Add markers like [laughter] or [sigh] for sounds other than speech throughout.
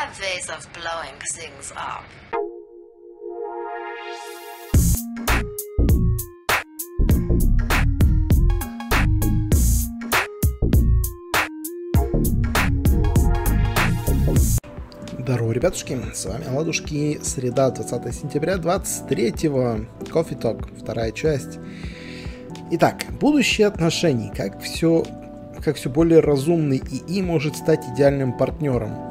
have ways of blowing things up. Здорово, ребятушки, с вами Ладушки, среда, 20 сентября 23-го, Coffee Talk, вторая часть. Итак, будущее отношений, как все, как все более разумный ИИ может стать идеальным партнером.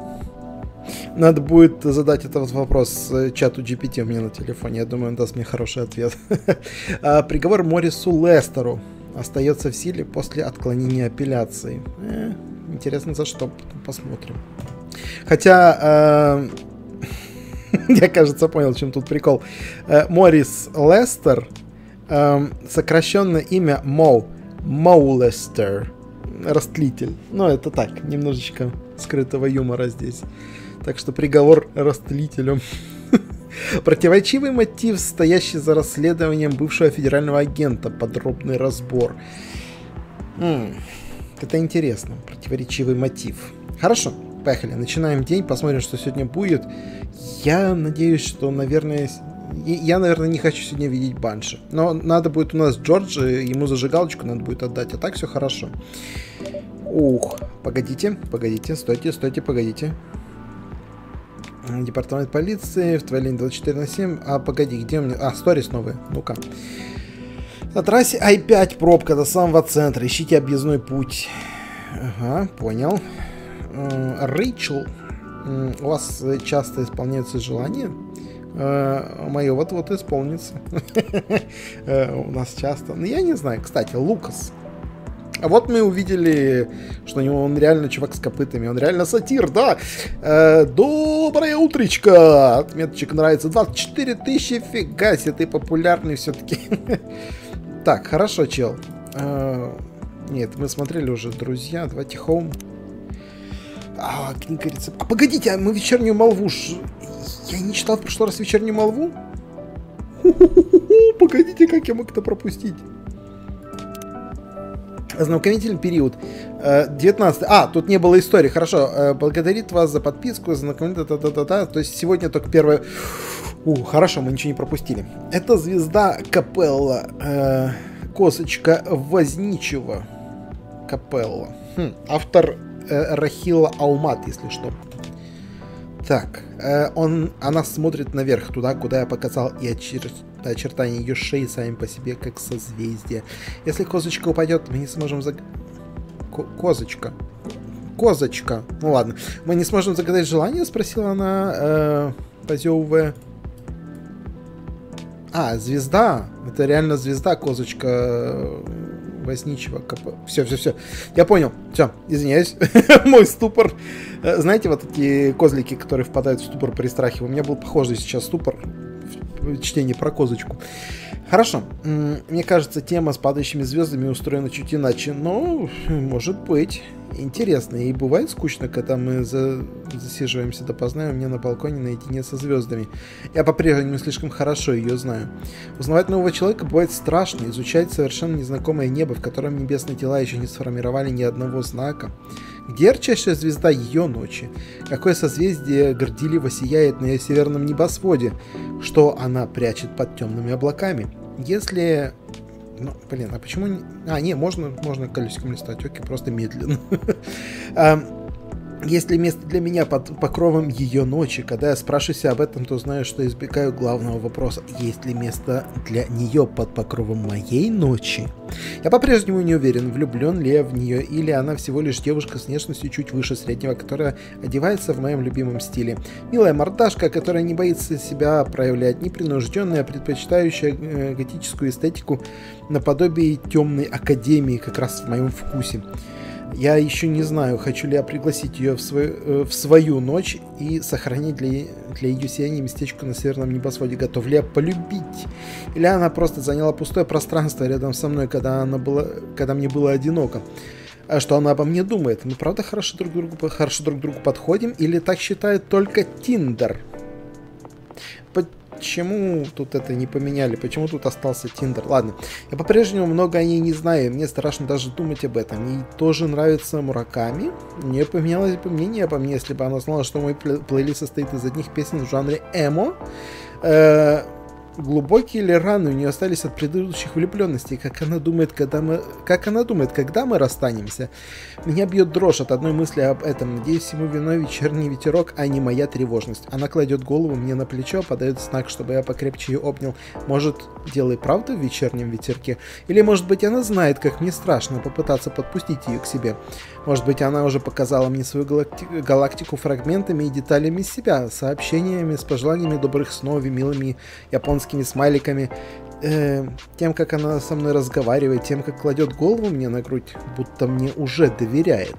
Надо будет задать этот вопрос э, чату GPT у меня на телефоне, я думаю, он даст мне хороший ответ. [laughs] А, приговор Морису Лестеру остается в силе после отклонения апелляции. Э, интересно за что, посмотрим. Хотя, э, [laughs] я, кажется, понял, чем тут прикол. Морис Лестер, э, сокращенное имя Мо, Моу Лестер, растлитель. Ну, это так, немножечко скрытого юмора здесь. Так что приговор растлителю. [laughs] Противоречивый мотив, стоящий за расследованием бывшего федерального агента. Подробный разбор. Это интересно. Противоречивый мотив. Хорошо. Поехали, начинаем день, посмотрим, что сегодня будет. Я надеюсь, что, наверное... Я, наверное, не хочу сегодня видеть Банши. Но надо будет у нас Джорджи, ему зажигалочку надо будет отдать, а так все хорошо. Ух, погодите, погодите, стойте, стойте, погодите. Департамент полиции, в твоей линии 24 на 7. А, погоди, где у меня... А, сторис новые, ну-ка. На трассе I5 пробка до самого центра. Ищите объездной путь. Ага, понял. Рэйчел, у вас часто исполняются желания? Мое вот-вот исполнится. [laughs] У нас часто. Ну, я не знаю. Кстати, Лукас. А вот мы увидели, что он реально чувак с копытами, он реально сатир, да. Э, доброе утречко! Отметочек нравится. 24 тысячи, фига себе, ты популярный все-таки. [laughs] так, хорошо, чел. Э, нет, мы смотрели уже, друзья, давайте home. А, книга рецептов. А погодите, а мы вечернюю молву ж... Я не читал в прошлый раз вечернюю молву? [laughs] Погодите, как я мог это пропустить? Ознакомительный период. 19. Э, а, тут не было истории. Хорошо. Э, благодарит вас за подписку, знакомиться. Та -та -та -та. То есть сегодня только первое... У, хорошо, мы ничего не пропустили. Это звезда Капелла. Э, косочка Возничева. Капелла. Хм, автор э, Рахила Аумат, если что. Так, э, он, она смотрит наверх, туда, куда я показал, и очер... очертания ее шеи сами по себе, как созвездие. Если козочка упадет, мы не сможем заг... Ко козочка. Козочка. Ну ладно. Мы не сможем загадать желание, спросила она, э, позевывая. А, звезда. Это реально звезда, козочка возничего КП. Все, все, все. Я понял. Все, извиняюсь. [laughs] Мой ступор. Э, знаете, вот эти козлики, которые впадают в ступор при страхе. У меня был похожий сейчас ступор в чтении про козочку. Хорошо. Мне кажется, тема с падающими звездами устроена чуть иначе, но может быть интересно. И бывает скучно, когда мы за... засиживаемся допоздна, и у меня на балконе наедине со звездами. Я по-прежнему слишком хорошо ее знаю. Узнавать нового человека бывает страшно, изучать совершенно незнакомое небо, в котором небесные тела еще не сформировали ни одного знака. Ярчайшая звезда ее ночи? Какое созвездие горделиво сияет на ее северном небосводе? Что она прячет под темными облаками? Если... Ну, блин, а почему... А, не, можно, можно колесиком листать, окей, просто медленно. [laughs] Есть ли место для меня под покровом ее ночи? Когда я спрашиваю об этом, то знаю, что избегаю главного вопроса. Есть ли место для нее под покровом моей ночи? Я по-прежнему не уверен, влюблен ли я в нее, или она всего лишь девушка с внешностью чуть выше среднего, которая одевается в моем любимом стиле. Милая мордашка, которая не боится себя проявлять, непринужденная, предпочитающая э, готическую эстетику наподобие темной академии, как раз в моем вкусе. Я еще не знаю, хочу ли я пригласить ее в свою, э, в свою ночь и сохранить для, для ее сияния местечко на северном небосводе. Готов ли я полюбить? Или она просто заняла пустое пространство рядом со мной, когда, она была, когда мне было одиноко? А что она обо мне думает? Мы правда хорошо друг другу, хорошо друг другу подходим? Или так считает только Тиндер? Почему тут это не поменяли, почему тут остался Тиндер. Ладно, я по-прежнему много о ней не знаю, мне страшно даже думать об этом. Ей тоже нравится Мураками. Не поменялось бы мнение обо мне, если бы она знала, что мой плейлист состоит из одних песен в жанре эмо. Э, глубокие ли раны у нее остались от предыдущих влюбленностей, как она думает, когда мы, как она думает, когда мы расстанемся. Меня бьет дрожь от одной мысли об этом. Надеюсь, всему виной вечерний ветерок, а не моя тревожность. Она кладет голову мне на плечо, подает знак, чтобы я покрепче ее обнял. Может, делай правду в вечернем ветерке? Или, может быть, она знает, как мне страшно попытаться подпустить ее к себе? Может быть, она уже показала мне свою галакти- галактику фрагментами и деталями себя, сообщениями с пожеланиями добрых снов и милыми японскими смайликами, э, тем, как она со мной разговаривает, тем, как кладет голову мне на грудь, будто мне уже доверяет.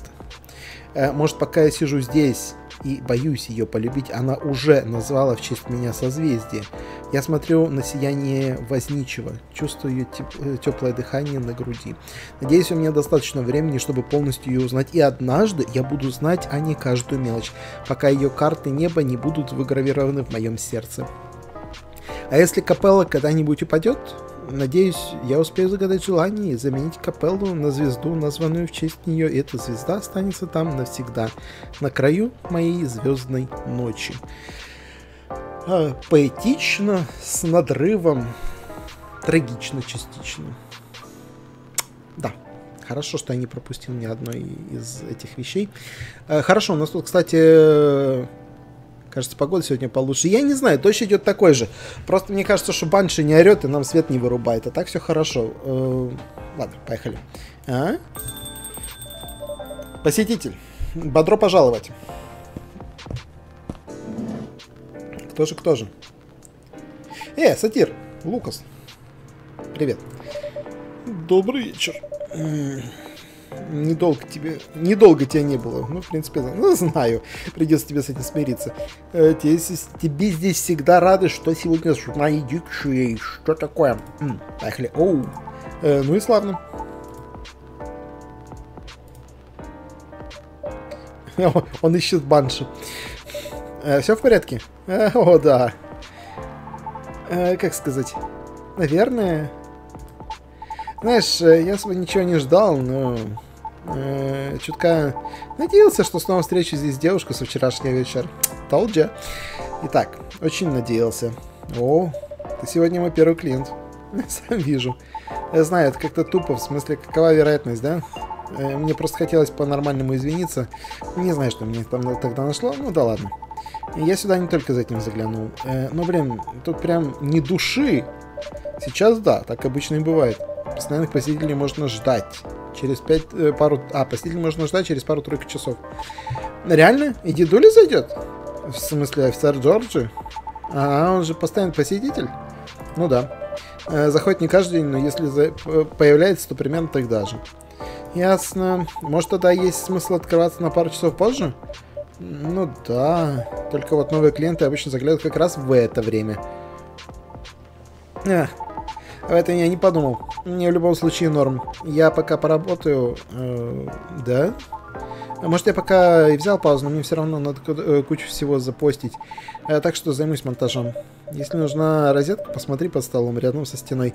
Э, может, пока я сижу здесь и боюсь ее полюбить, она уже назвала в честь меня созвездие. Я смотрю на сияние возничего, чувствую ее теп- теплое дыхание на груди. Надеюсь, у меня достаточно времени, чтобы полностью ее узнать, и однажды я буду знать о ней каждую мелочь, пока ее карты неба не будут выгравированы в моем сердце. А если капелла когда-нибудь упадет, надеюсь, я успею загадать желание и заменить капеллу на звезду, названную в честь нее, и эта звезда останется там навсегда, на краю моей звездной ночи. А, поэтично, с надрывом, трагично частично. Да, хорошо, что я не пропустил ни одной из этих вещей. А, хорошо, у нас тут, кстати, Кажется, погода сегодня получше. Я не знаю, дождь идет такой же. Просто мне кажется, что Банши не орет и нам свет не вырубает. А так все хорошо. Э, ладно, поехали. А? Посетитель. Бодро пожаловать. Кто же, кто же? Э, сатир. Лукас. Привет. Добрый вечер недолго тебе, недолго тебя не было. Ну, в принципе, ну, знаю, придется тебе с этим смириться. Э, тебе, тебе здесь всегда рады, что сегодня с дикшей, что такое? М, поехали. Оу. Э, ну и славно. [laughs] Он ищет банши. Э, все в порядке? Э, о, да. Как сказать? Наверное, знаешь, я особо ничего не ждал, но э, чутка надеялся, что снова встречу здесь девушку со вчерашнего вечера. Толджа. Итак, очень надеялся. О, ты сегодня мой первый клиент. [laughs] Сам вижу. Я знаю, это как-то тупо, в смысле, какова вероятность, да? Э, мне просто хотелось по-нормальному извиниться. Не знаю, что мне там тогда нашло, ну да ладно. Я сюда не только за этим заглянул. Э, но, блин, тут прям не души. Сейчас да, так обычно и бывает. Постоянных посетителей можно ждать. Через пять, э, пару... А, посетителей можно ждать через пару-тройку часов. Реально? И дедуля зайдет? В смысле, офицер Джорджи? А, он же постоянный посетитель? Ну да. Э, заходит не каждый день, но если за... появляется, то примерно тогда же. Ясно. Может, тогда есть смысл открываться на пару часов позже? Ну да. Только вот новые клиенты обычно заглядывают как раз в это время. А, об этом я не подумал. Мне в любом случае норм. Я пока поработаю... Э, да? А может, я пока и взял паузу, но мне все равно надо э, кучу всего запостить. Э, так что займусь монтажом. Если нужна розетка, посмотри под столом рядом со стеной.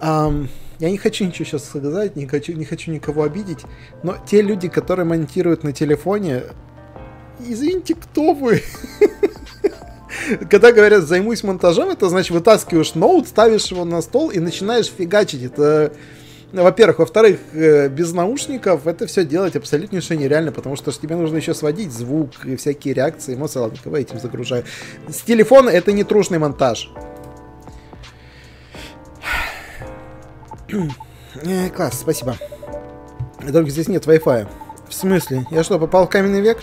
Um, я не хочу ничего сейчас сказать, не хочу, не хочу никого обидеть, но те люди, которые монтируют на телефоне, извините, кто вы? [laughs] Когда говорят «займусь монтажом», это значит вытаскиваешь ноут, ставишь его на стол и начинаешь фигачить. Это во-первых. Во-вторых, э, без наушников это все делать абсолютнейше нереально, потому что тебе нужно еще сводить звук и всякие реакции, эмоции. Ладно, кого я этим загружаю. С телефона это не трушный монтаж. Класс, спасибо. Только здесь нет Wi-Fi. В смысле? Я что, попал в каменный век?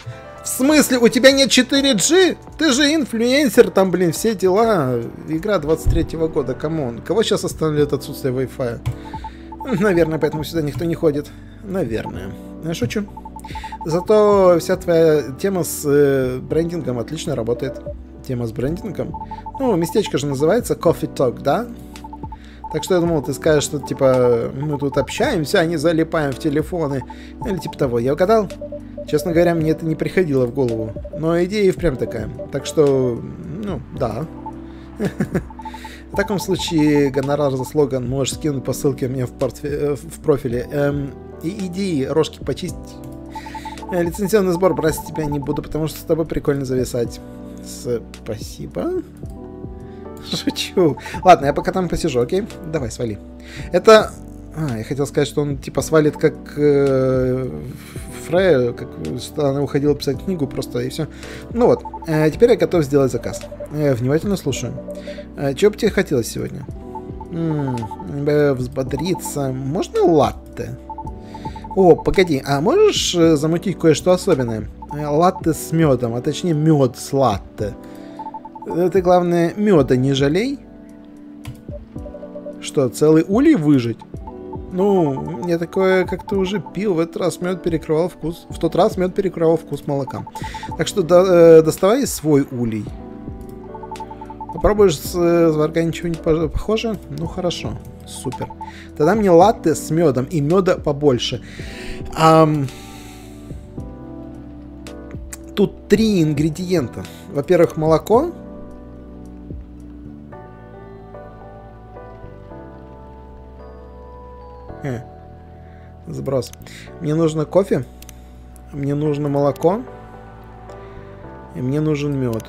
В смысле, у тебя нет 4G? Ты же инфлюенсер, там, блин, все дела. Игра 23-го года, come on. Кого сейчас останавливает отсутствие Wi-Fi? Наверное, поэтому сюда никто не ходит. Наверное. Шучу. Зато вся твоя тема с э, брендингом отлично работает. Тема с брендингом. Ну, местечко же называется Coffee Talk, да? Так что я думал, ты скажешь, что типа мы тут общаемся, а не залипаем в телефоны. Или типа того. Я угадал? Честно говоря, мне это не приходило в голову. Но идея и впрямь такая. Так что, ну, да. [laughs] В таком случае гонорар за слоган можешь скинуть по ссылке меня в, портфе... В профиле. Эм, и иди рожки почистить. Э, лицензионный сбор брать тебя не буду, потому что с тобой прикольно зависать. Спасибо. [laughs] Шучу. Ладно, я пока там посижу, окей? Давай, свали. Это... А, я хотел сказать, что он типа свалит как э, Фрея, как она уходила писать книгу просто и все. Ну вот, э, теперь я готов сделать заказ. Э, внимательно слушаю. Э, чего бы тебе хотелось сегодня? М-м, взбодриться. Можно латте? О, погоди, а можешь э, замутить кое-что особенное? Э, латте с медом, а точнее мед с латте. Ты, главное, меда не жалей. Что, целый улей выжить? Ну, я такое как-то уже пил. В этот раз мед перекрывал вкус. В тот раз мед перекрывал вкус молока. Так что до, э, доставай свой улей. Попробуешь с, э, сварганить чего-нибудь похожее? Ну, хорошо. Супер. Тогда мне латте с медом и меда побольше. Ам... Тут три ингредиента. Во-первых, молоко. Сброс. Мне нужно кофе. Мне нужно молоко. И мне нужен мед.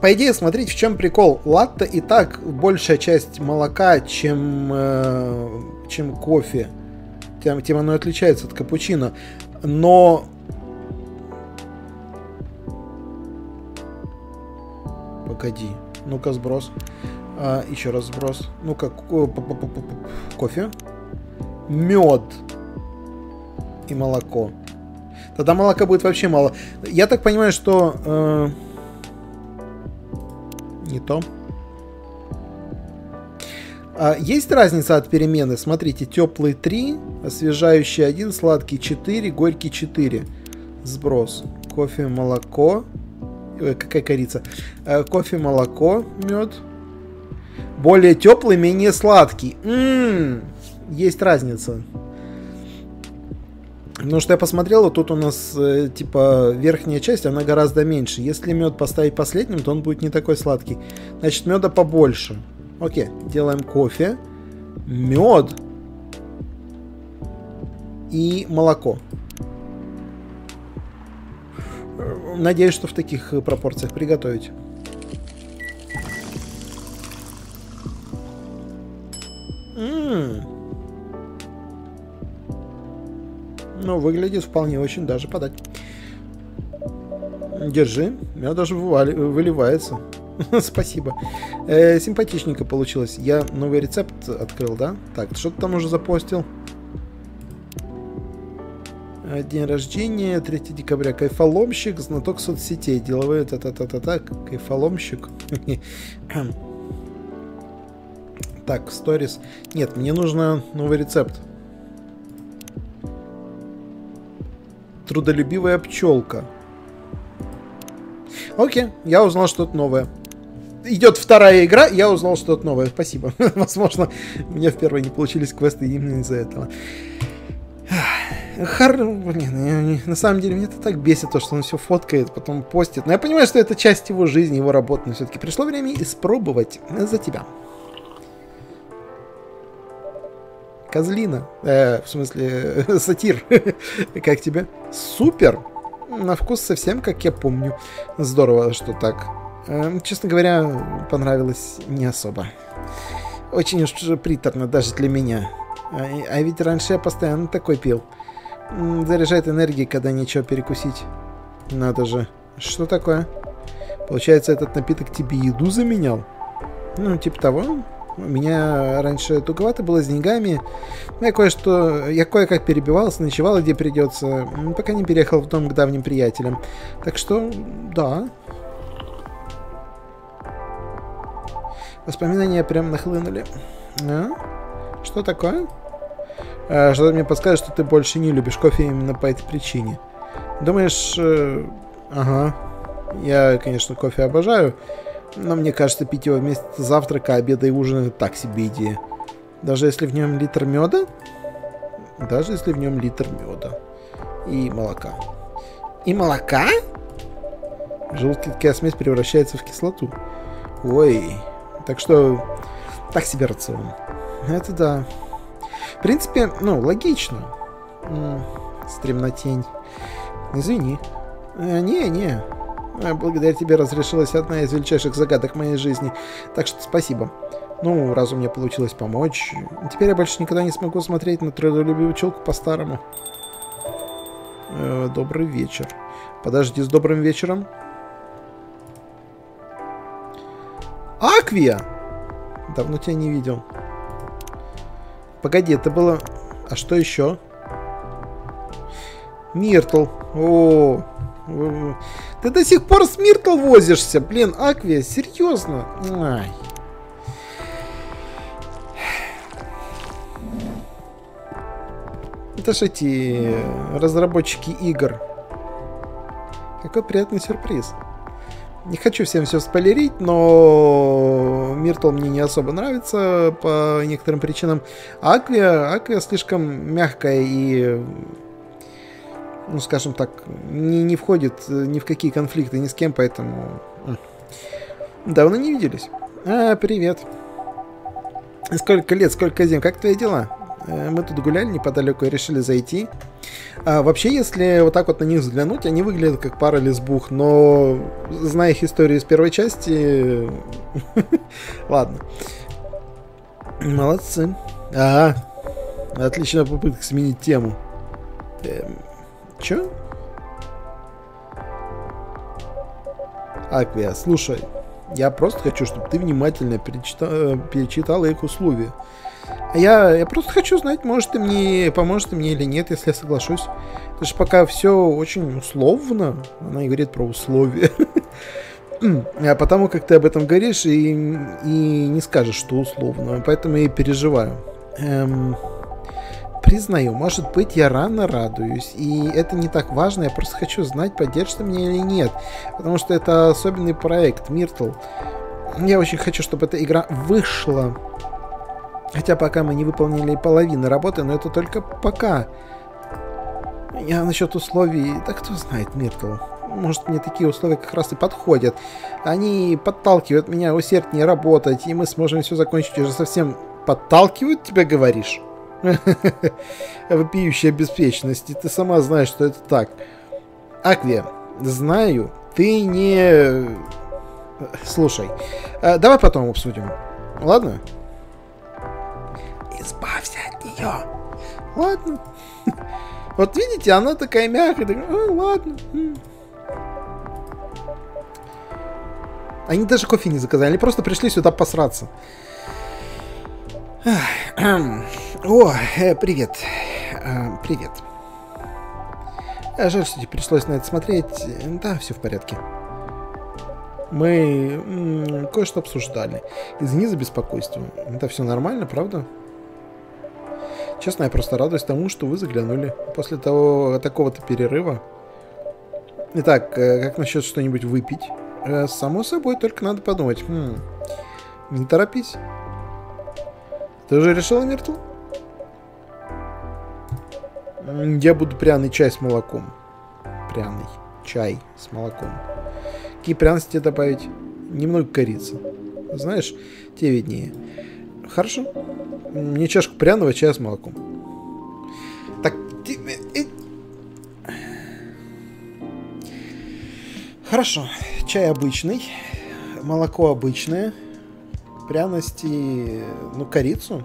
По идее, смотрите, в чем прикол. Латте и так большая часть молока, чем, э, чем кофе. Тем, тем оно отличается от капучино. Но... Погоди. Ну-ка, сброс. А, еще раз сброс. Ну-ка, кофе. Мед. И молоко. Тогда молока будет вообще мало. Я так понимаю, что... Э, не то. А, есть разница от перемены? Смотрите, теплый 3, освежающий 1, сладкий 4, горький 4. Сброс. Кофе, молоко. Ой, какая корица? А, кофе, молоко, мед. Более теплый, менее сладкий. М-м-м, есть разница. Потому что я посмотрел, тут у нас э, типа верхняя часть, она гораздо меньше. Если мед поставить последним, то он будет не такой сладкий. Значит, меда побольше. Окей, делаем кофе, мед и молоко. Надеюсь, что в таких пропорциях приготовить. Но выглядит вполне очень даже подать. Держи, у меня даже вывали, выливается. [laughs] Спасибо. Э, симпатичненько получилось. Я новый рецепт открыл, да? Так, что ты там уже запостил? Э, день рождения, 3 декабря. Кайфоломщик, знаток соцсетей. Деловой та-та-та-та-та. Кайфоломщик. [laughs] так, сторис. Нет, мне нужно новый рецепт. Трудолюбивая пчелка. Окей, я узнал что-то новое. Идет вторая игра, я узнал что-то новое. Спасибо. [laughs] Возможно, у меня в первой не получились квесты именно из-за этого. Хар... Блин, на самом деле мне это так бесит, то, что он все фоткает, потом постит. Но я понимаю, что это часть его жизни, его работы, но все-таки пришло время испробовать за тебя. Козлина. Э, в смысле, [laughs] сатир. [laughs] как тебе? Супер! На вкус совсем, как я помню. Здорово, что так. Э, честно говоря, понравилось не особо. Очень уж приторно даже для меня. А, а ведь раньше я постоянно такой пил. Заряжает энергией, когда нечего перекусить. Надо же. Что такое? Получается, этот напиток тебе еду заменял? Ну, типа того. У меня раньше туговато было с деньгами. Я кое-что... Я кое-как перебивался, ночевал где придется, пока не переехал в дом к давним приятелям. Так что, да. Воспоминания прям нахлынули. А? Что такое? А, что-то мне подскажет, что ты больше не любишь кофе именно по этой причине. Думаешь... Э, ага. Я, конечно, кофе обожаю. Но мне кажется, пить его вместо завтрака, обеда и ужина так себе идея. Даже если в нем литр меда? Даже если в нем литр меда. И молока. И молока? Желудкая смесь превращается в кислоту. Ой. Так что, так себе рацион. Это да. В принципе, ну, логично. Стремнотень. Извини. А, не, не. А, благодаря тебе разрешилась одна из величайших загадок моей жизни. Так что спасибо. Ну, раз у меня получилось помочь, теперь я больше никогда не смогу смотреть на трудолюбивую челку по-старому. Э, добрый вечер. Подожди с добрым вечером. Аквия! Давно тебя не видел. Погоди, это было... А что еще? Миртл. О, ты до сих пор с Миртл возишься. Блин, Аквия, серьезно? Ай. Это же эти разработчики игр. Какой приятный сюрприз. Не хочу всем все спойлерить, но Миртл мне не особо нравится по некоторым причинам. Аквия, Аквия слишком мягкая и, ну скажем так, не, не входит ни в какие конфликты ни с кем, поэтому давно не виделись. А, привет. Сколько лет, сколько зим, как твои дела? Э, мы тут гуляли неподалеку и решили зайти. А, вообще, если вот так вот на них взглянуть, они выглядят как пара лесбух, но зная их историю из первой части... [laughs] Ладно. Молодцы. Ага. Отличная попытка сменить тему. Чё? Аквия, слушай, я просто хочу, чтобы ты внимательно перечитала, перечитала их условия. Я, я просто хочу знать, может ты мне, поможет ты мне или нет, если я соглашусь. Потому что пока все очень условно, она и говорит про условия. [laughs] А потому как ты об этом говоришь и, и не скажешь, что условно. Поэтому я и переживаю. Эм, признаю, может быть, я рано радуюсь. И это не так важно. Я просто хочу знать, поддержишь ты меня или нет. Потому что это особенный проект, Миртл. Я очень хочу, чтобы эта игра вышла Хотя пока мы не выполнили половины работы, но это только пока. Я насчет условий... Да кто знает, Миртл. Может, мне такие условия как раз и подходят. Они подталкивают меня усерднее работать, и мы сможем все закончить уже совсем... Подталкивают тебя, говоришь? [laughs] Вопиющая беспечность. И ты сама знаешь, что это так. Аквия, знаю, ты не... Слушай, э, давай потом обсудим. Ладно? избавься от нее. Ладно. [laughs] Вот видите, она такая мягкая. Такая, а, ладно. Они даже кофе не заказали, они просто пришли сюда посраться. [clears throat] О, э, привет. Э, привет. Жаль, что тебе пришлось на это смотреть. Да, все в порядке. Мы кое-что обсуждали. Извини за беспокойство. Это все нормально, правда? Честно, я просто радуюсь тому, что вы заглянули после того такого-то перерыва. Итак, э, как насчет что-нибудь выпить? Э, само собой, только надо подумать. Хм, не торопись. Ты уже решила, Миртл? Я буду пряный чай с молоком. Пряный чай с молоком. Какие пряности добавить? Немного корицы. Знаешь, тебе виднее. Хорошо. Мне чашку пряного чая с молоком. Так. Хорошо. Чай обычный. Молоко обычное. Пряности, ну, корицу.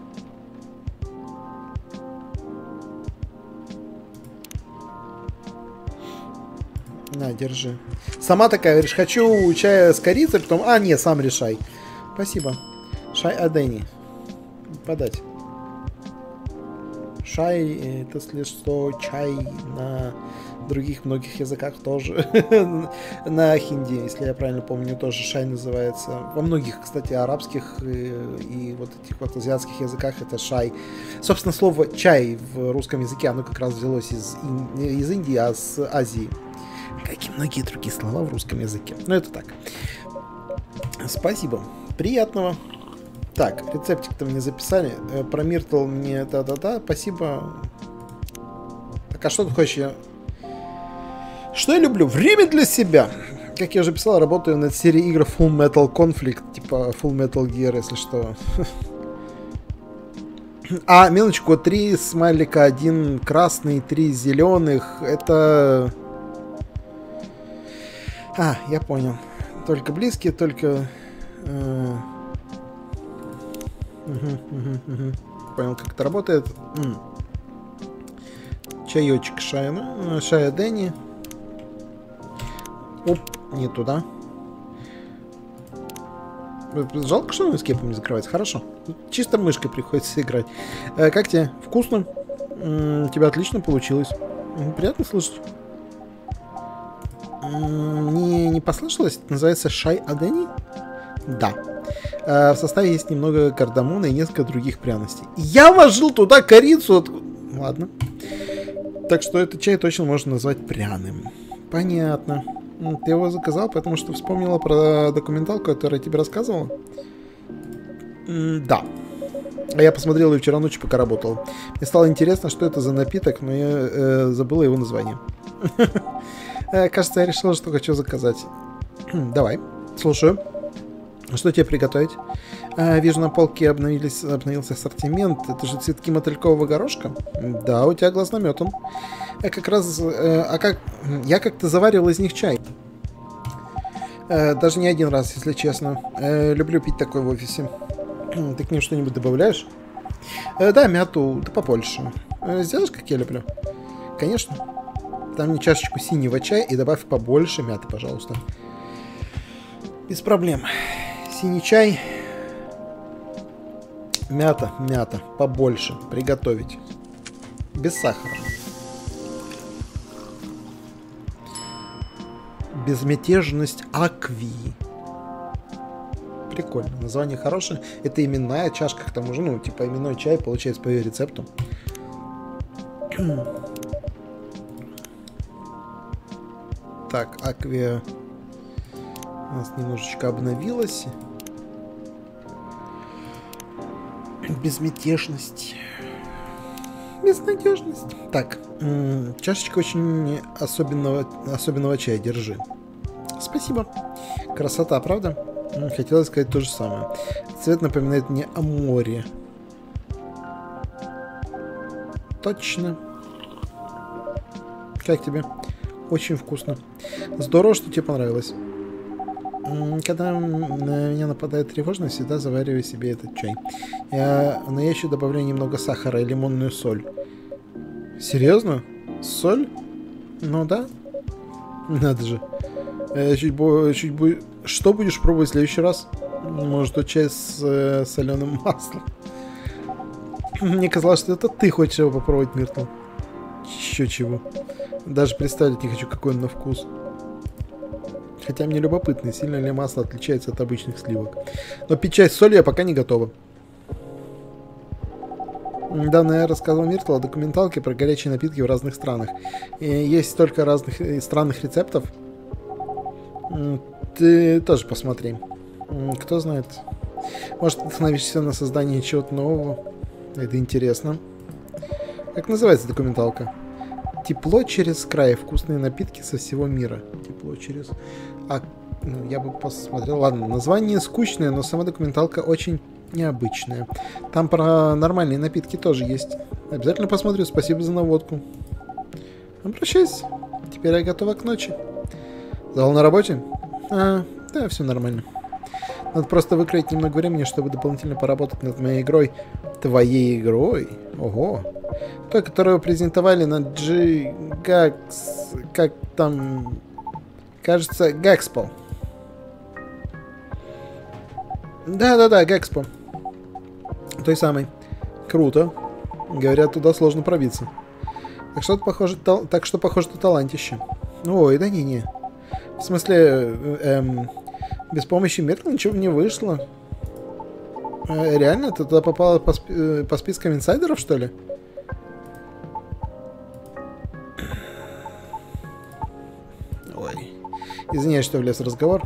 На, держи. Сама такая, говоришь, хочу чая с корицей, потом... А, нет, сам решай. Спасибо. Шай Адени подать. Шай, это если что, чай на других многих языках тоже. [laughs] на хинди, если я правильно помню, тоже шай называется. Во многих, кстати, арабских и, и вот этих вот азиатских языках это шай. Собственно, слово чай в русском языке, оно как раз взялось из, из Индии, а с Азии. Как и многие другие слова в русском языке. Но это так. Спасибо. Приятного. Так, рецептик-то мне записали. Э, про Миртл мне да-да-да, спасибо. Так, а что ты хочешь? Я... Что я люблю? Время для себя. как я уже писал, работаю над серией игр Full Metal Conflict, типа Full Metal Gear, если что. [laughs] А, минуточку, три смайлика, один красный, три зеленых. Это... А, я понял. Только близкие, только... Э... Понял, как это работает. М. Чаечек Шая, Шая Дэнни. Оп, не туда. Жалко, что он эскепом не закрывается. Хорошо. Чисто мышкой приходится играть. Э, как тебе? Вкусно? М -м, тебя отлично получилось. Приятно слышать. Не, не послышалось? Это называется Шай Адени? Да. Э, в составе есть немного кардамона и несколько других пряностей. Я вложил туда корицу. Ладно. Так что этот чай точно можно назвать пряным. Понятно. Ты его заказал, потому что вспомнила про документалку, которую я тебе рассказывал? да. А я посмотрел ее вчера ночью, пока работал. Мне стало интересно, что это за напиток, но я э, забыла его название. [laughs] Э, кажется, я решил, что хочу заказать. Давай, слушаю. Что тебе приготовить? А, вижу, на полке обновились, обновился ассортимент. Это же цветки мотылькового горошка? Да, у тебя глаз наметан. Я как раз... Э, а как... Я как-то заваривал из них чай. Э, даже не один раз, если честно. Э, люблю пить такой в офисе. Ты к ним что-нибудь добавляешь? Э, да, мяту, да побольше. Э, сделаешь, как я люблю? Конечно. Там мне чашечку синего чая и добавь побольше мяты, пожалуйста. Без проблем. Синий чай. Мята, мята, побольше. Приготовить. Без сахара. Безмятежность аквии. Прикольно. Название хорошее. Это именная чашка, к тому же, ну, типа именной чай получается по ее рецепту. Так, аквия у нас немножечко обновилась. Безмятежность. Безнадежность. Так, чашечка очень особенного, особенного чая, держи. Спасибо. Красота, правда? Хотела сказать то же самое. Цвет напоминает мне о море. Точно. Как тебе? Очень вкусно. Здорово, что тебе понравилось. Когда на меня нападает тревожность, всегда завариваю себе этот чай. Я, но я еще добавляю немного сахара и лимонную соль. Серьезно? Соль? Ну да. Надо же. Я чуть, чуть будет. Что будешь пробовать в следующий раз? Может, тот чай с э, соленым маслом? [laughs] Мне казалось, что это ты хочешь его попробовать, Миртл. Еще чего. Даже представить не хочу, какой он на вкус. Хотя мне любопытно, сильно ли масло отличается от обычных сливок. Но пить чай с солью я пока не готова. Недавно я рассказывал Миртл о документалке про горячие напитки в разных странах. И есть столько разных э, странных рецептов. Ты тоже посмотри. Кто знает. Может, вдохновишься на создание чего-то нового. Это интересно. Как называется документалка? Тепло через край. Вкусные напитки со всего мира. Тепло через... А, ну, я бы посмотрел. Ладно, название скучное, но сама документалка очень необычная. Там про нормальные напитки тоже есть. Обязательно посмотрю. Спасибо за наводку. Обращайся. Теперь я готова к ночи. Зал на работе? А, да, все нормально. Надо просто выкроить немного времени, чтобы дополнительно поработать над моей игрой. Твоей игрой? Ого. Той, которую презентовали на G... Gax... Как там... Кажется, Гекспо. Да-да-да, Гекспо. Той самой. Круто. Говорят, туда сложно пробиться. Так что, похоже, тал... так что похоже, это талантище. Ой, да не-не. В смысле, э, эм, без помощи Метла ничего не вышло. Э, реально? Ты туда попала по, спи э, по спискам инсайдеров, что ли? Ой. Извиняюсь, что влез в разговор.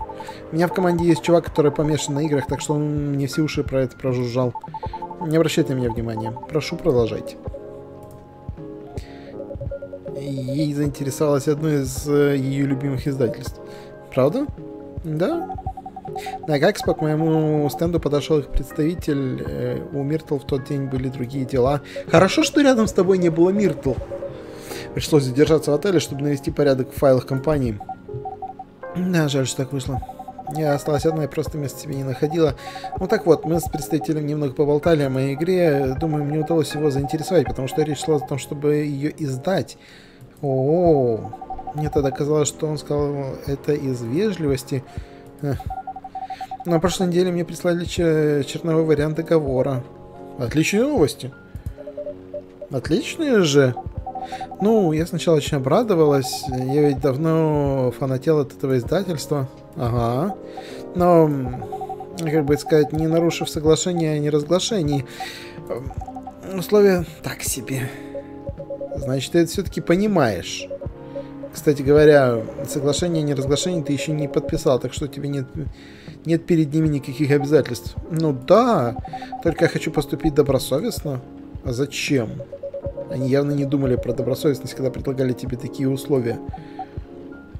У меня в команде есть чувак, который помешан на играх, так что он мне все уши про это прожужжал. Не обращайте на меня внимания. Прошу, продолжайте. Ей заинтересовалось одно из э, ее любимых издательств. Правда? Да. На Гакспо к моему стенду подошел их представитель. Э, у Миртл в тот день были другие дела. Хорошо, что рядом с тобой не было Миртл. Пришлось задержаться в отеле, чтобы навести порядок в файлах компании. Да, жаль, что так вышло. Я осталась одна и просто места себе не находила. Ну так вот, мы с представителем немного поболтали о моей игре. Думаю, мне удалось его заинтересовать, потому что речь шла о том, чтобы ее издать. О, -о, -о. мне тогда казалось, что он сказал это из вежливости. На прошлой неделе мне прислали черновой вариант договора. Отличные новости. Отличные же. Ну, я сначала очень обрадовалась. Я ведь давно фанател от этого издательства. Ага. Но, как бы сказать, не нарушив соглашение о неразглашении, условия так себе. Значит, ты это все-таки понимаешь. Кстати говоря, соглашение о неразглашении ты еще не подписал, так что тебе нет, нет перед ними никаких обязательств. Ну да, только я хочу поступить добросовестно. А зачем? Они явно не думали про добросовестность, когда предлагали тебе такие условия.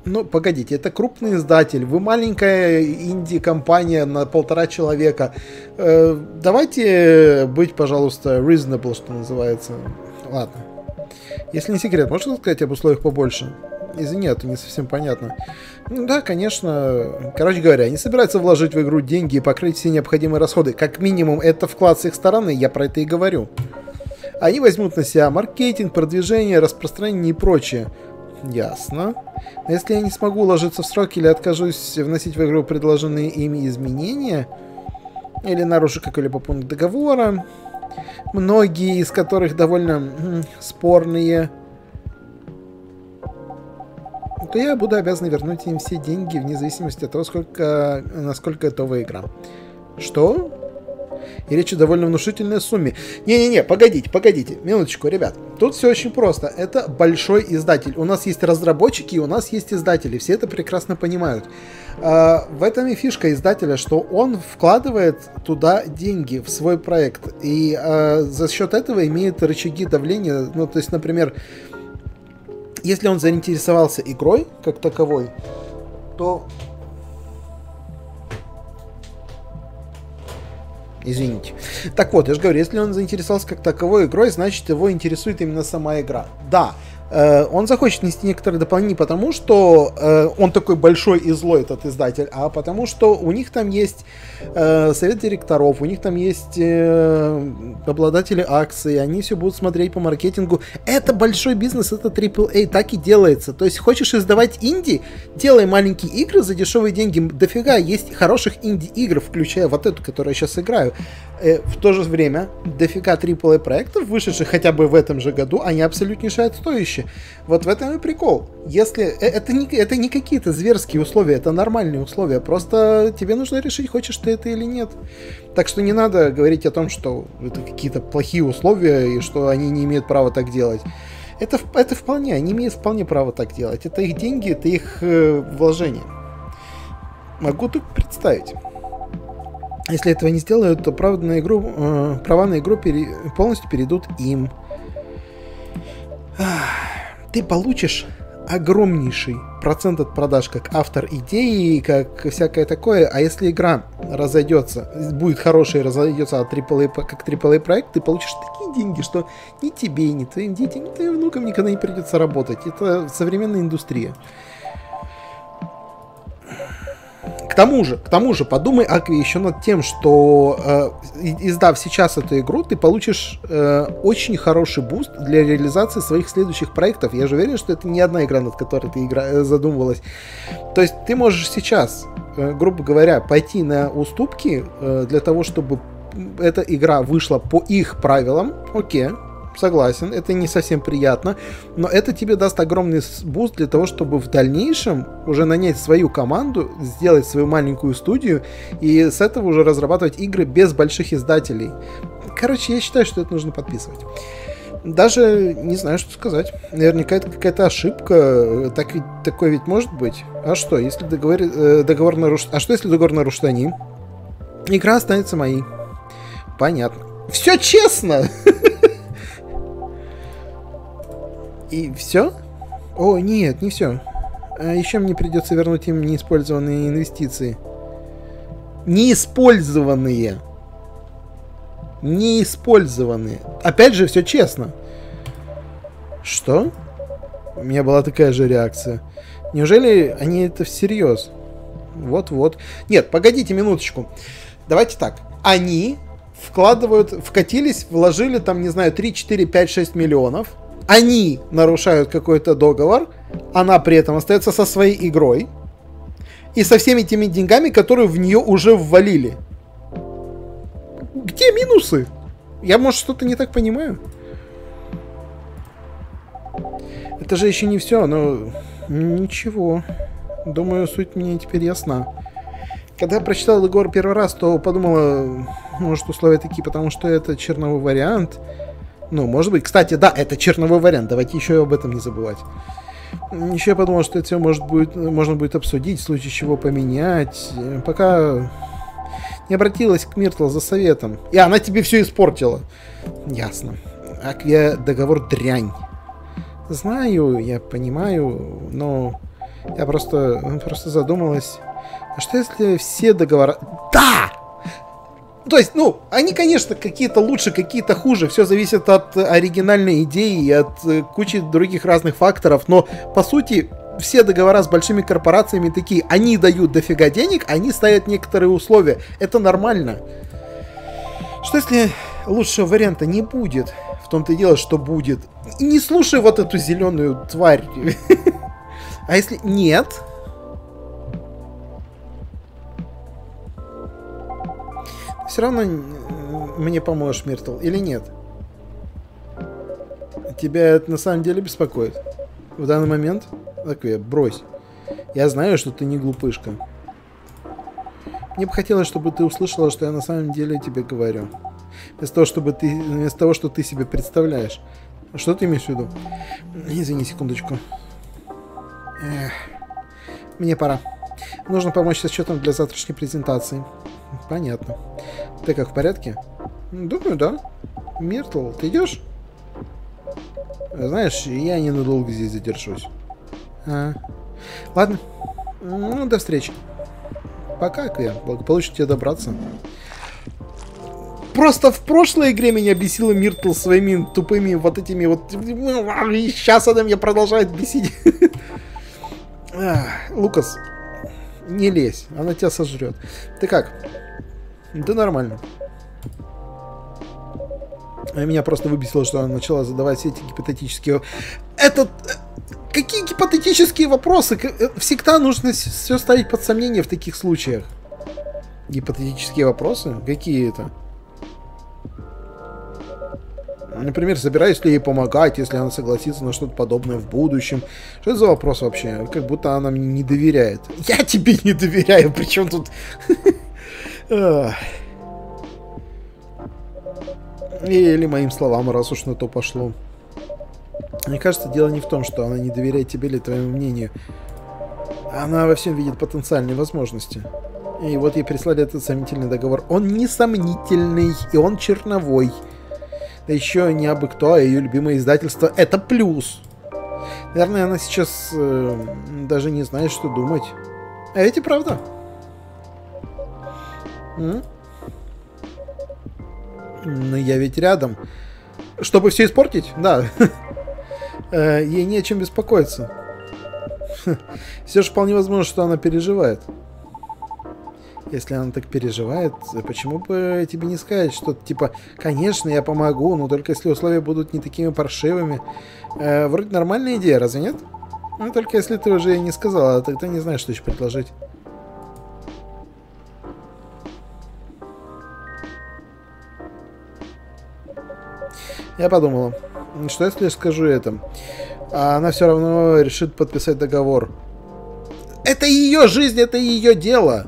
Ну, погодите, это крупный издатель, вы маленькая инди-компания на полтора человека. Э, давайте быть, пожалуйста, reasonable, что называется. Ладно. Если не секрет, можешь сказать об условиях побольше? Извини, это не совсем понятно. Ну да, конечно. Короче говоря, они собираются вложить в игру деньги и покрыть все необходимые расходы. Как минимум, это вклад с их стороны, я про это и говорю. Они возьмут на себя маркетинг, продвижение, распространение и прочее. Ясно. А если я не смогу уложиться в срок или откажусь вносить в игру предложенные ими изменения, или нарушу какой-либо пункт договора, многие из которых довольно спорные, то я буду обязан вернуть им все деньги вне зависимости от того, сколько, насколько готова игра. Что? И речь о довольно внушительной сумме. Не-не-не, погодите, погодите, минуточку, ребят. Тут все очень просто. Это большой издатель. У нас есть разработчики, и у нас есть издатели. Все это прекрасно понимают. А, в этом и фишка издателя, что он вкладывает туда деньги в свой проект. И а, за счет этого имеет рычаги давления. Ну, то есть, например, если он заинтересовался игрой как таковой, то Извините. Так вот, я же говорю, если он заинтересовался как таковой игрой, значит его интересует именно сама игра. Да, Э, он захочет внести некоторые дополнения не потому, что э, он такой большой и злой, этот издатель, а потому что у них там есть э, совет директоров, у них там есть э, обладатели акций, они все будут смотреть по маркетингу. Это большой бизнес, это AAA, так и делается. То есть хочешь издавать инди, делай маленькие игры за дешевые деньги. Дофига есть хороших инди-игр, включая вот эту, которую я сейчас играю. Э, в то же время дофига AAA проектов, вышедших хотя бы в этом же году, они абсолютнейшие отстоящие. Вот в этом и прикол. Если э, это не, это не какие-то зверские условия, это нормальные условия. Просто тебе нужно решить, хочешь ты это или нет. Так что не надо говорить о том, что это какие-то плохие условия и что они не имеют права так делать. Это, это вполне, они имеют вполне право так делать. Это их деньги, это их э, вложение. Могу только представить. Если этого не сделают, то права на игру, э, права на игру пере, полностью перейдут им ты получишь огромнейший процент от продаж как автор идеи, как всякое такое, а если игра разойдется, будет хорошая и разойдется от AAA, как AAA проект, ты получишь такие деньги, что ни тебе, ни твоим детям, ни твоим внукам никогда не придется работать. Это современная индустрия. К тому же, к тому же, подумай, Акви, еще над тем, что э, издав сейчас эту игру, ты получишь э, очень хороший буст для реализации своих следующих проектов. Я же уверен, что это не одна игра, над которой ты игра, э, задумывалась. То есть ты можешь сейчас, э, грубо говоря, пойти на уступки э, для того, чтобы эта игра вышла по их правилам. Окей, согласен, это не совсем приятно, но это тебе даст огромный буст для того, чтобы в дальнейшем уже нанять свою команду, сделать свою маленькую студию и с этого уже разрабатывать игры без больших издателей. Короче, я считаю, что это нужно подписывать. Даже не знаю, что сказать. Наверняка это какая-то ошибка. Так, такое ведь может быть. А что, если договор, э, договор наруш... А что, если договор нарушит они? Игра останется моей. Понятно. Все честно! [laughs] И все? О, нет, не все. А еще мне придется вернуть им неиспользованные инвестиции. Неиспользованные. Неиспользованные. Опять же, все честно. Что? У меня была такая же реакция. Неужели они это всерьез? Вот-вот. Нет, погодите минуточку. Давайте так. Они вкладывают, вкатились, вложили там, не знаю, 3, 4, 5, 6 миллионов. Они нарушают какой-то договор. Она при этом остается со своей игрой. И со всеми теми деньгами, которые в нее уже ввалили. Где минусы? Я, может, что-то не так понимаю? Это же еще не все, но ничего. Думаю, суть мне теперь ясна. Когда прочитал договор первый раз, то подумала, может, условия такие, потому что это черновой вариант. Ну, может быть. Кстати, да, это черновой вариант. Давайте еще об этом не забывать. Еще я подумал, что это все может будет, можно будет обсудить, в случае чего поменять. Пока не обратилась к Миртл за советом. И она тебе все испортила. Ясно. Аквия договор дрянь. Знаю, я понимаю, но я просто, просто задумалась. А что если все договора... То есть, ну, они, конечно, какие-то лучше, какие-то хуже. Все зависит от оригинальной идеи и от э, кучи других разных факторов. Но, по сути, все договора с большими корпорациями такие. Они дают дофига денег, они ставят некоторые условия. Это нормально. Что если лучшего варианта не будет? В том-то и дело, что будет. Не слушай вот эту зеленую тварь. [laughs] А если нет, все равно мне поможешь, Миртл, или нет? Тебя это на самом деле беспокоит? В данный момент? Такое, брось. Я знаю, что ты не глупышка. Мне бы хотелось, чтобы ты услышала, что я на самом деле тебе говорю. Вместо того, чтобы ты, вместо того, что ты себе представляешь. Что ты имеешь в виду? Извини, секундочку. Эх, мне пора. Нужно помочь с отчетом для завтрашней презентации. Понятно. Ты как, в порядке? Думаю, да. Миртл, ты идешь? Знаешь, я ненадолго здесь задержусь. А. Ладно. Ну, до встречи. Пока, Квя. Благополучно тебе добраться. Просто в прошлой игре меня бесила Миртл своими тупыми вот этими вот... И сейчас она меня продолжает бесить. [laughs] Лукас, не лезь, она тебя сожрет. Ты как? Да нормально. А меня просто выбесило, что она начала задавать все эти гипотетические... Этот... Какие гипотетические вопросы? Э, всегда нужно все ставить под сомнение в таких случаях. Гипотетические вопросы? Какие это? Например, собираюсь ли ей помогать, если она согласится на что-то подобное в будущем? Что это за вопрос вообще? Как будто она мне не доверяет. Я тебе не доверяю, причем тут... [laughs] Или моим словам, раз уж на то пошло. Мне кажется, дело не в том, что она не доверяет тебе или твоему мнению. Она во всем видит потенциальные возможности. И вот ей прислали этот сомнительный договор. Он несомнительный, и он черновой. Да еще не абы кто, а ее любимое издательство. Это плюс. Наверное, она сейчас э, даже не знает, что думать. А ведь и правда. М? Но я ведь рядом. Чтобы все испортить? Да. [laughs] Э, ей не о чем беспокоиться. [laughs] Все же вполне возможно, что она переживает. Если она так переживает, почему бы тебе не сказать что-то типа, конечно, я помогу, но только если условия будут не такими паршивыми. Э, вроде нормальная идея, разве нет? Ну, только если ты уже не сказала, тогда не знаешь, что еще предложить. Я подумала, что если я скажу это, а она все равно решит подписать договор. Это ее жизнь, это ее дело.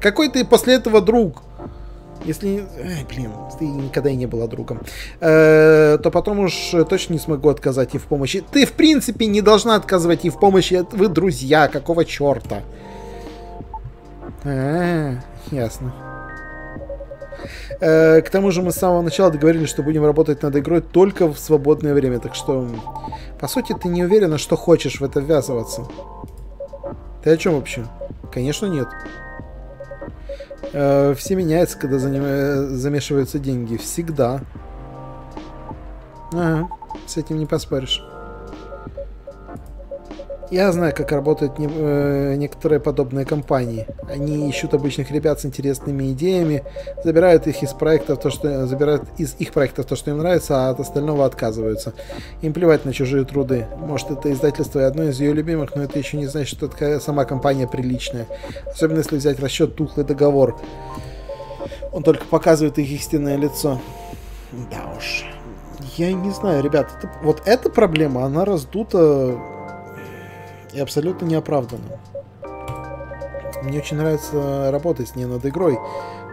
Какой ты после этого друг? Если... Ай, блин, ты никогда и не была другом. Э, то потом уж точно не смогу отказать ей в помощи. Ты, в принципе, не должна отказывать ей в помощи. Вы друзья, какого черта? А, ясно. Э, к тому же мы с самого начала договорились, что будем работать над игрой только в свободное время. Так что, по сути, ты не уверена, что хочешь в это ввязываться. Ты о чем вообще? Конечно, нет. Э, все меняются, когда э, замешиваются деньги. Всегда. Ага, с этим не поспоришь. Я знаю, как работают не, э, некоторые подобные компании. Они ищут обычных ребят с интересными идеями, забирают их из проектов то, что забирают из их проектов то, что им нравится, а от остального отказываются. Им плевать на чужие труды. Может, это издательство и одно из ее любимых, но это еще не значит, что такая сама компания приличная. Особенно если взять расчет тухлый договор. Он только показывает их истинное лицо. Да уж. Я не знаю, ребят, это, вот эта проблема, она раздута и абсолютно неоправданно. Мне очень нравится работать с ней над игрой.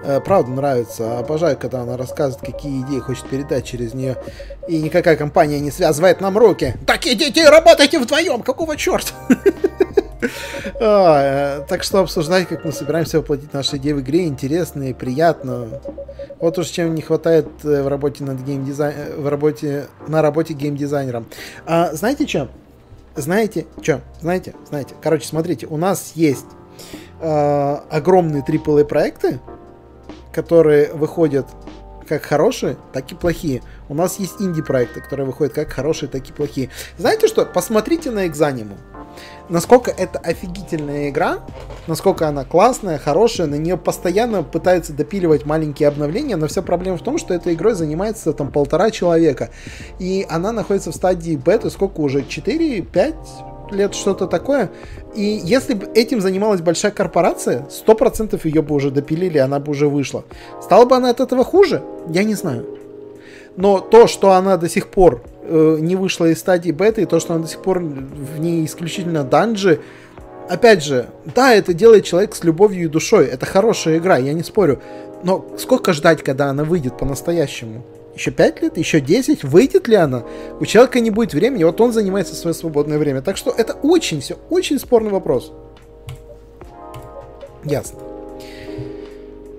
Э, правда нравится. Обожаю, когда она рассказывает, какие идеи хочет передать через нее. И никакая компания не связывает нам руки. Так идите и работайте вдвоем! Какого черта? [laughs] Э, так что обсуждать, как мы собираемся воплотить наши идеи в игре, интересно и приятно. Вот уж чем не хватает э, в работе над геймдизайн... в работе на работе геймдизайнером. А, знаете что? Знаете, что, знаете, знаете, короче, смотрите, у нас есть э, огромные AAA проекты, которые выходят как хорошие, так и плохие. У нас есть инди-проекты, которые выходят как хорошие, так и плохие. Знаете что? Посмотрите на Экзаниму насколько это офигительная игра, насколько она классная, хорошая, на нее постоянно пытаются допиливать маленькие обновления, но вся проблема в том, что этой игрой занимается там полтора человека, и она находится в стадии бета, сколько уже, 4-5 лет, что-то такое. И если бы этим занималась большая корпорация, 100% ее бы уже допилили, она бы уже вышла. Стала бы она от этого хуже? Я не знаю. Но то, что она до сих пор э, не вышла из стадии бета, и то, что она до сих пор в ней исключительно данжи, опять же, да, это делает человек с любовью и душой. Это хорошая игра, я не спорю. Но сколько ждать, когда она выйдет по-настоящему? Еще 5 лет? Еще 10? Выйдет ли она? У человека не будет времени, вот он занимается свое свободное время. Так что это очень все, очень спорный вопрос. Ясно.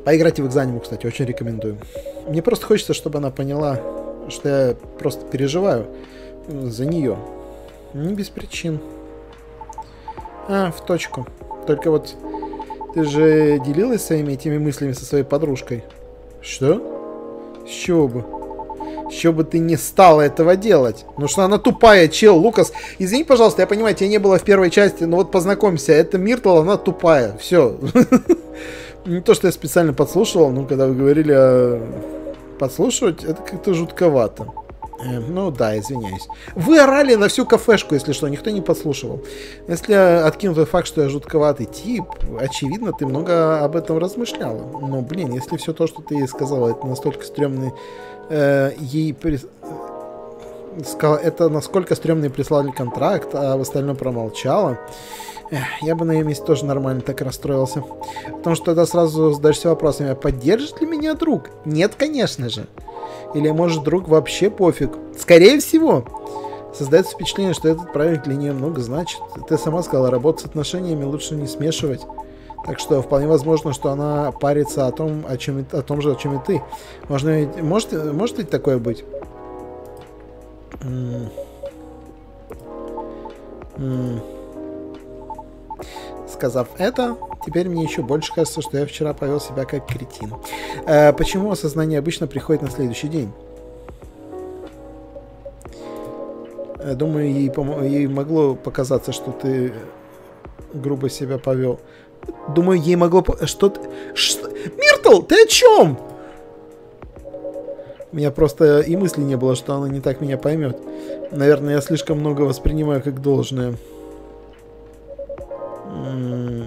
Поиграйте в экзаниму, кстати, очень рекомендую. Мне просто хочется, чтобы она поняла, что я просто переживаю за нее. Не без причин. А, в точку. Только вот ты же делилась своими этими мыслями со своей подружкой. Что? С чего бы? Чего бы ты не стала этого делать? Ну что она тупая, чел, Лукас. Извини, пожалуйста, я понимаю, тебя не было в первой части, но вот познакомься, это Миртл, она тупая. Все. [laughs] Не то, что я специально подслушивал, но когда вы говорили о подслушивать, это как-то жутковато. Э, ну да, извиняюсь. Вы орали на всю кафешку, если что, никто не подслушивал. Если откинуть тот факт, что я жутковатый тип, очевидно, ты много об этом размышляла. Но, блин, если все то, что ты сказала, это настолько стрёмный... Э, ей при... сказала, это насколько стрёмный прислали контракт, а в остальном промолчала. Я бы на ее месте тоже нормально так расстроился. Потому что тогда сразу задаешься вопросами, а поддержит ли меня друг? Нет, конечно же. Или может друг вообще пофиг? Скорее всего. Создается впечатление, что этот проект для нее много значит. Ты сама сказала, работать с отношениями лучше не смешивать. Так что вполне возможно, что она парится о том, о, чем, о том же, о чем и ты. Можно ведь, может, может ведь такое быть? М -м Сказав это, теперь мне еще больше кажется, что я вчера повел себя как кретин. Э, почему осознание обычно приходит на следующий день? Э, думаю, ей, ей могло показаться, что ты грубо себя повел. Думаю, ей могло... Что ты... Что... Миртл, ты о чем? У меня просто и мысли не было, что она не так меня поймет. Наверное, я слишком много воспринимаю как должное.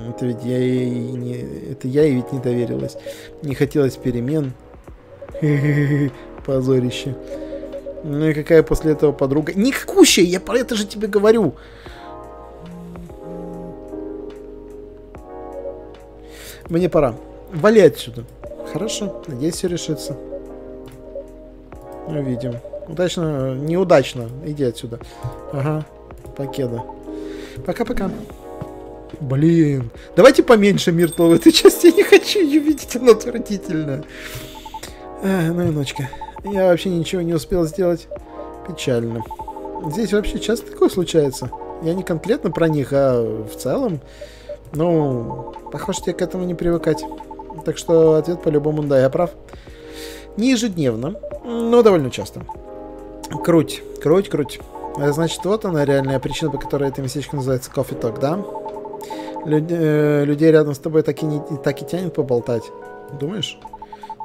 Это ведь я ей не... Это я ей ведь не доверилась. Не хотелось перемен. [laughs] Позорище. Ну и какая после этого подруга? Никакущая, я про это же тебе говорю. Мне пора. Вали отсюда. Хорошо, надеюсь, все решится. Увидим. Удачно, неудачно. Иди отсюда. Ага, покеда. Пока-пока. Блин. Давайте поменьше Миртл в этой части. Я не хочу ее видеть, она отвратительная. А, ну и ночка. Я вообще ничего не успел сделать. Печально. Здесь вообще часто такое случается. Я не конкретно про них, а в целом. Ну, похоже, тебе к этому не привыкать. Так что ответ по-любому да, я прав. Не ежедневно, но довольно часто. Круть, круть, круть. А значит, вот она реальная причина, по которой эта местечко называется Talk, да? Люд, э, людей рядом с тобой так и, не, так и тянет поболтать. Думаешь?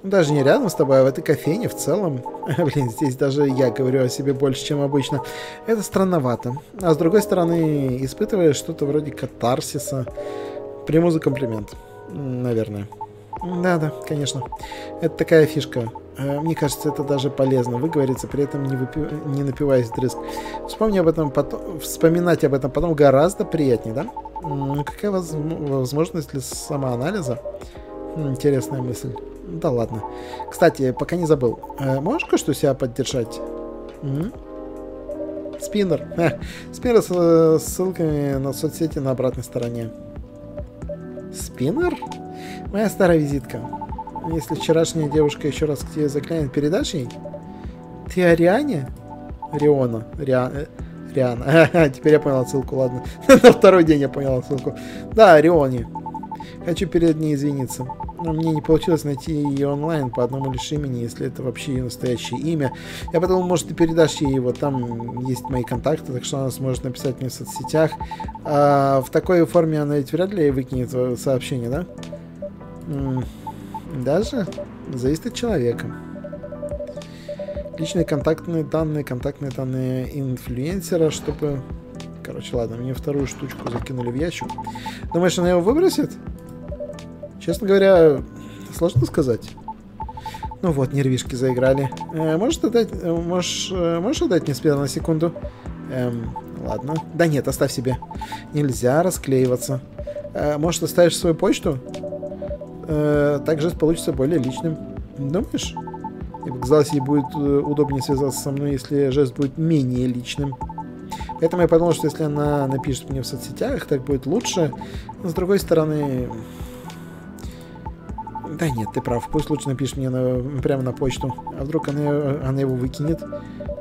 Даже не рядом с тобой, а в этой кофейне в целом. [laughs] Блин, здесь даже я говорю о себе больше, чем обычно. Это странновато. А с другой стороны, испытываешь что-то вроде катарсиса. Приму за комплимент. Наверное. Да-да, конечно. Это такая фишка. Э, мне кажется, это даже полезно выговориться, при этом не, выпи... не напиваясь дрызг. Вспомни об этом потом... Вспоминать об этом потом гораздо приятнее, да? Какая воз... возможность для самоанализа? Интересная мысль. Да ладно. Кстати, пока не забыл. Э, можешь кое-что себя поддержать? М? Спиннер. Спиннер с э, ссылками на соцсети на обратной стороне. Спиннер? Моя старая визитка. Если вчерашняя девушка еще раз к тебе заглянет, передашь ей? Ты о Риане? Риона. Риан... Э, Риана. [laughs] Теперь я понял ссылку, ладно. [laughs] На второй день я понял ссылку. Да, Рионе. Хочу перед ней извиниться. Но мне не получилось найти ее онлайн по одному лишь имени, если это вообще ее настоящее имя. Я подумал, может, ты передашь ей его, там есть мои контакты, так что она сможет написать мне в соцсетях. А в такой форме она ведь вряд ли выкинет сообщение, да? Даже зависит от человека. Личные контактные данные, контактные данные инфлюенсера, чтобы... Короче, ладно, мне вторую штучку закинули в ящик. Думаешь, она его выбросит? Честно говоря, сложно сказать. Ну вот, нервишки заиграли. Э, можешь отдать... Э, можешь, э, можешь отдать мне спину на секунду? Эм, ладно. Да нет, оставь себе. Нельзя расклеиваться. Э, может, оставишь свою почту? э, также получится более личным. Думаешь? Мне показалось, ей будет э, удобнее связаться со мной, если жест будет менее личным. Поэтому я подумал, что если она напишет мне в соцсетях, так будет лучше. Но с другой стороны... Да нет, ты прав. Пусть лучше напишет мне на, прямо на почту. А вдруг она, она его выкинет?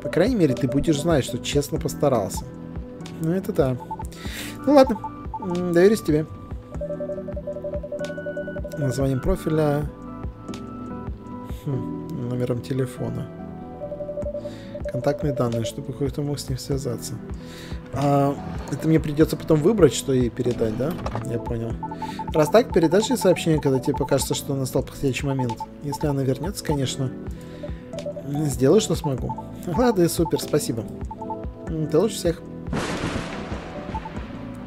По крайней мере, ты будешь знать, что честно постарался. Ну, это да. Ну ладно, доверюсь тебе названием профиля, хм, номером телефона. Контактные данные, чтобы кто-то мог с ним связаться. А, это мне придется потом выбрать, что ей передать, да? Я понял. Раз так, передашь ей сообщение, когда тебе покажется, что настал подходящий момент. Если она вернется, конечно, сделаю, что смогу. Ладно, супер, спасибо. Ты лучше всех.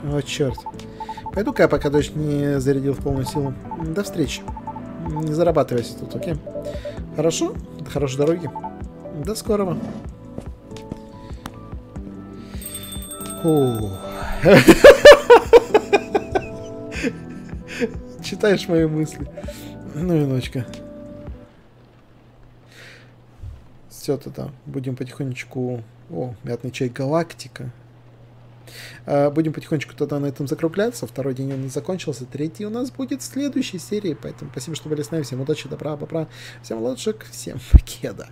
О, черт. Пойду-ка я пока дождь не зарядил в полную силу. До встречи. Не зарабатывайся тут, окей? Хорошо? Хорошей дороги. До скорого. Читаешь мои мысли. Ну и ночка. Все тогда. Будем потихонечку... О, мятный чай Галактика. А, будем потихонечку тогда на этом закругляться. Второй день у нас закончился. Третий у нас будет в следующей серии. Поэтому спасибо, что были с нами. Всем удачи, добра, бобра. Всем лучших, всем покеда.